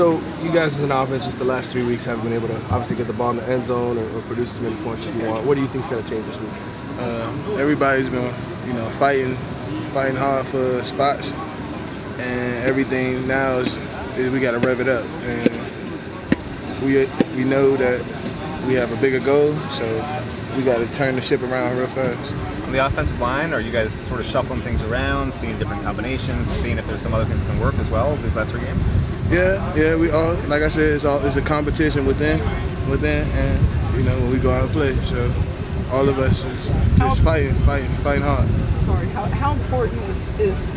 So you guys as an offense, just the last three weeks, haven't been able to obviously get the ball in the end zone or, or produce as many points as you want. What do you think's going to change this week? Uh, everybody's been, you know, fighting, fighting hard for spots, and everything now is, is we got to rev it up, and we we know that we have a bigger goal, so we got to turn the ship around real fast. On the offensive line, are you guys sort of shuffling things around, seeing different combinations, seeing if there's some other things that can work as well these last three games? Yeah, yeah, we all like I said, it's all it's a competition within, within, and you know when we go out and play, so all of us is just fighting, fighting, fighting hard. Sorry, how, how important is, is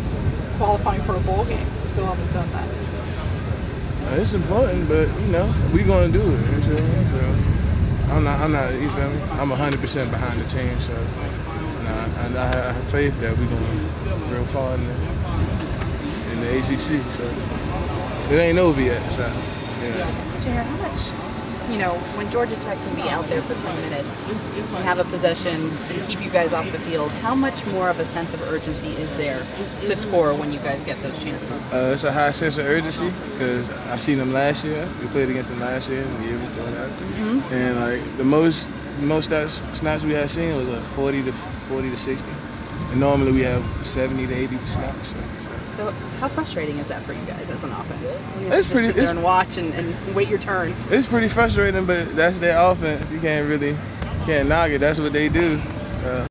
qualifying for a bowl game? Still haven't done that. Uh, it's important, but you know we gonna do it. You know I'm? So I'm not, I'm not, you feel me? I'm 100% behind the team, so nah, and I, I have faith that we're gonna real far in the, in the ACC. So it ain't over yet. So yeah. Jahair, how much, you know, when Georgia Tech can be out there for 10 minutes and have a possession and keep you guys off the field, how much more of a sense of urgency is there to score when you guys get those chances? Uh, it's a high sense of urgency because I seen them last year. We played against them last year and the year before that. Mm-hmm. And like the most most snaps, snaps we had seen was like 40 to 40 to 60. And normally we have 70 to 80 snaps. So, So how frustrating is that for you guys as an offense? You It's just pretty- sit there it's- and watch and, and wait your turn. It's pretty frustrating, but that's their offense. You can't really can't knock it. That's what they do. Uh,